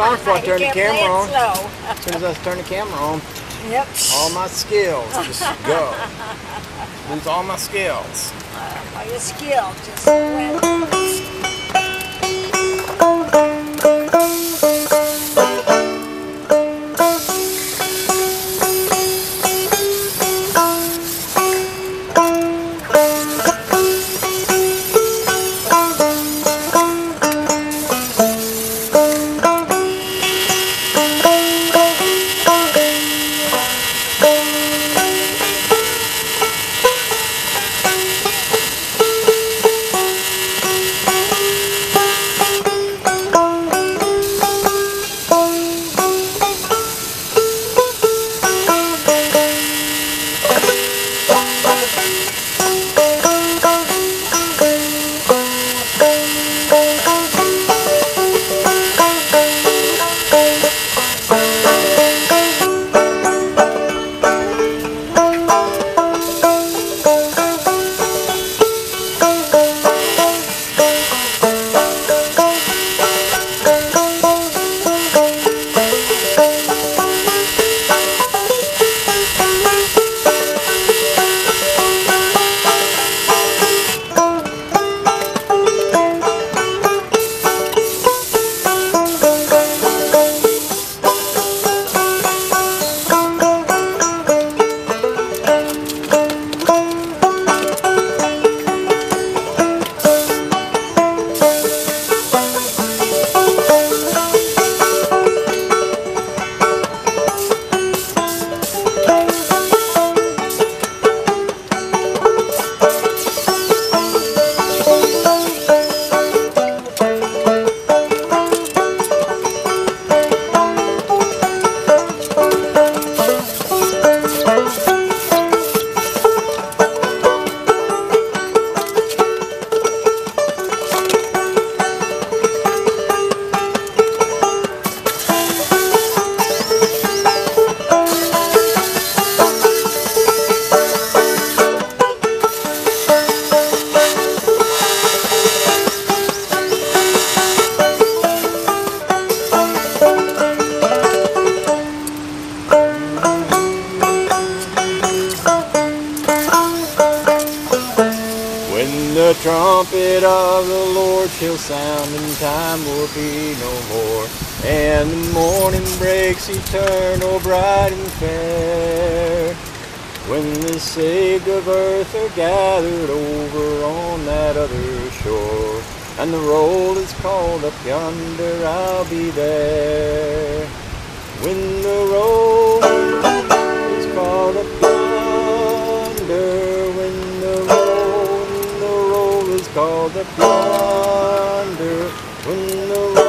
fine before I turn the camera on. play it slow. As soon as I turn the camera on, Yep. all my skills just go. Lose all my skills. All your skill just trumpet of the Lord shall sound and time will be no more, and the morning breaks eternal, bright and fair. When the saved of earth are gathered over on that other shore, and the roll is called up yonder, I'll be there. When the roll is called up the roll